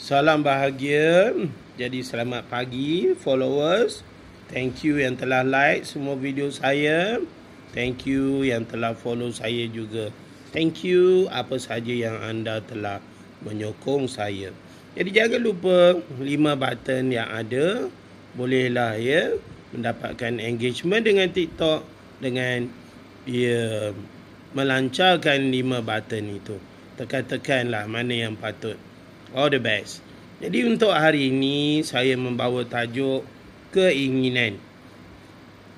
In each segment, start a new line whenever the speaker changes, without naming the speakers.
Salam bahagia. Jadi selamat pagi followers. Thank you yang telah like semua video saya. Thank you yang telah follow saya juga. Thank you apa saja yang anda telah menyokong saya. Jadi jangan lupa lima button yang ada. Bolehlah ya mendapatkan engagement dengan TikTok dengan ya melancarkan lima button itu. Tekan-tekanlah mana yang patut. All the best. Jadi untuk hari ini saya membawa tajuk keinginan.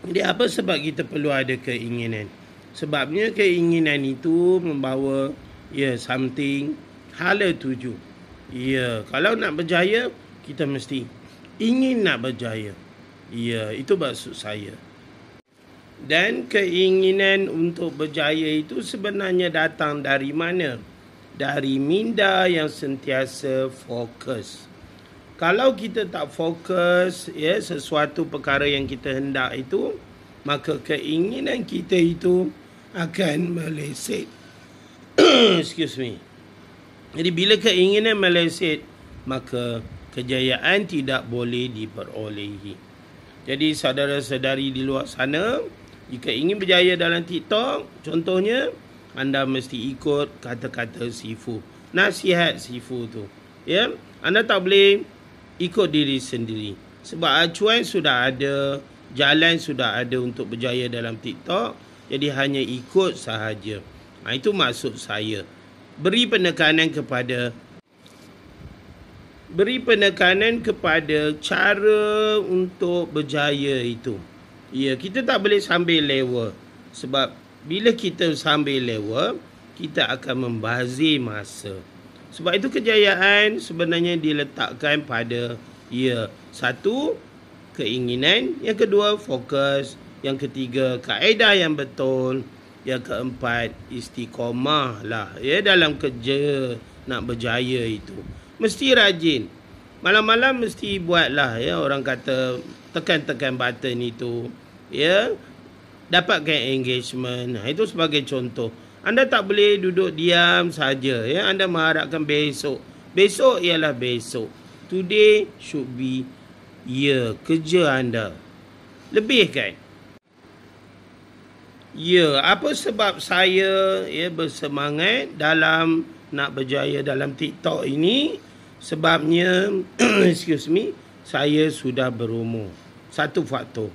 Jadi apa sebab kita perlu ada keinginan? Sebabnya keinginan itu membawa ya yeah, something hala tuju. Ya, yeah, kalau nak berjaya kita mesti ingin nak berjaya. Ya, yeah, itu maksud saya. Dan keinginan untuk berjaya itu sebenarnya datang dari mana? Dari minda yang sentiasa fokus. Kalau kita tak fokus ya sesuatu perkara yang kita hendak itu, maka keinginan kita itu akan meleset. Excuse me. Jadi bila keinginan meleset, maka kejayaan tidak boleh diperolehi. Jadi saudara-saudari di luar sana, jika ingin berjaya dalam TikTok, contohnya anda mesti ikut kata-kata Sifu. Nasihat Sifu tu. Ya, anda tak boleh ikut diri sendiri. Sebab acuan sudah ada, jalan sudah ada untuk berjaya dalam TikTok, jadi hanya ikut sahaja. Ha, itu maksud saya. Beri penekanan kepada beri penekanan kepada cara untuk berjaya itu. Ya, kita tak boleh sambil lewa. Sebab bila kita sambil lewa, kita akan membazir masa. Sebab itu kejayaan sebenarnya diletakkan pada ya, satu keinginan, yang kedua fokus, yang ketiga kaedah yang betul, yang keempat istiqomah lah ya dalam kerja nak berjaya itu. Mesti rajin. Malam-malam mesti buatlah ya orang kata tekan-tekan button itu ya dapatkan engagement. Itu sebagai contoh. Anda tak boleh duduk diam saja ya. Anda mengharapkan besok. Besok ialah besok. Today should be ya kerja anda. Lebih kan ya apa sebab saya ya bersemangat dalam nak berjaya dalam TikTok ini? Sebabnya excuse me saya sudah berumur. Satu faktor.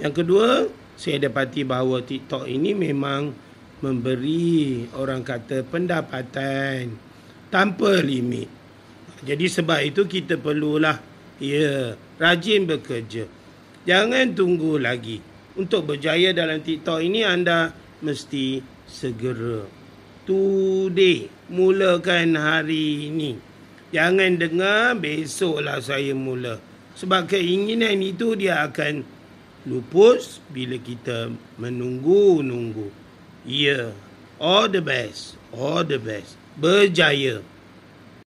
Yang kedua, saya dapati bahawa TikTok ini memang memberi orang kata pendapatan tanpa limit. Jadi sebab itu kita perlulah ya rajin bekerja. Jangan tunggu lagi. Untuk berjaya dalam TikTok ini anda mesti segera. Today, mulakan hari ini. Jangan dengar besoklah saya mula. Sebab keinginan itu dia akan lupus bila kita menunggu-nunggu. Ya, yeah. all the best, all the best. Berjaya.